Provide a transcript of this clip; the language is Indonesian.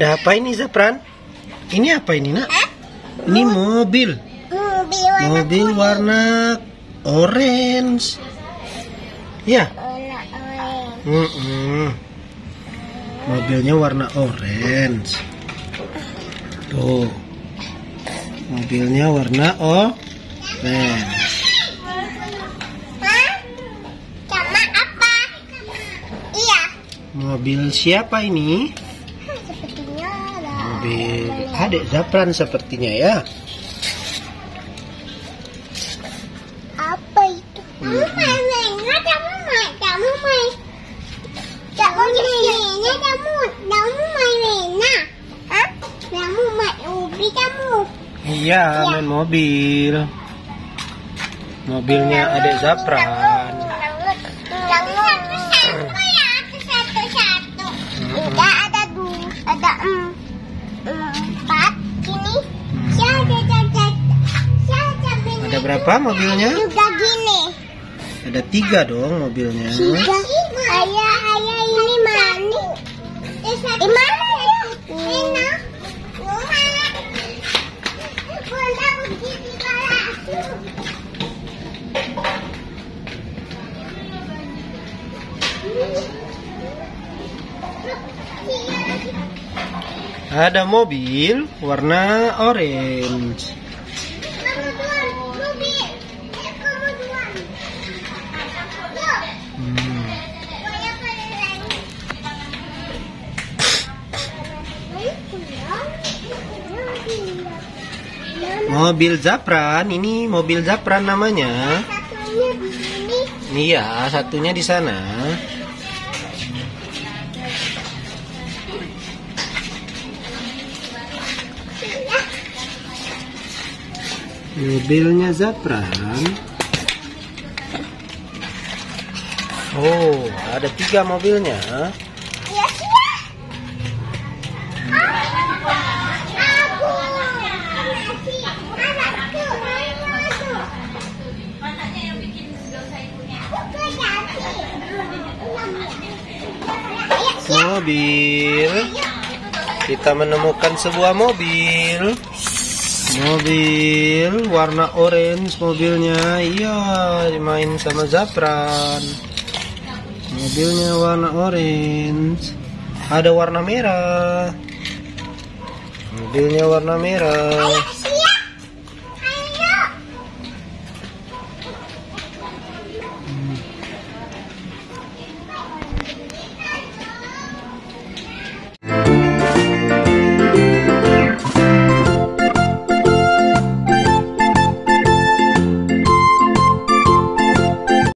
Ada apa ini Zapran? Ini apa ini nak? Ini mobil. Mobil warna Mobil kuning. warna orange. Ya. Warna orange. Mm-mm. Mobilnya warna orange. Tuh. Mobilnya warna orange. Iya. Mobil siapa ini? Mobil adik Zapran sepertinya ya. Apa itu? Kamu main mainnya, kamu main, kamu main. Kamu mainnya, kamu, kamu main mainnya. Hah? Kamu main ubi kamu. Iya, main mobil. Mobilnya adik Zapran. Ada berapa mobilnya? Juga gini. Ada tiga dong mobilnya. Tiga. Ayah, ayah ini mana? Di mana ya? Ini. Kalah. Ada mobil warna orange. Mobil Zapran, ini mobil Zapran namanya. Satunya di sini. Iya, satunya di sana. Mobilnya Zapran. Oh, ada tiga mobilnya. Ya sudah. Mobil. Kita menemukan sebuah mobil. Mobil warna orange mobilnya. Iya, main sama Zapran. Mobilnya warna orange. Ada warna merah. Mobilnya warna merah.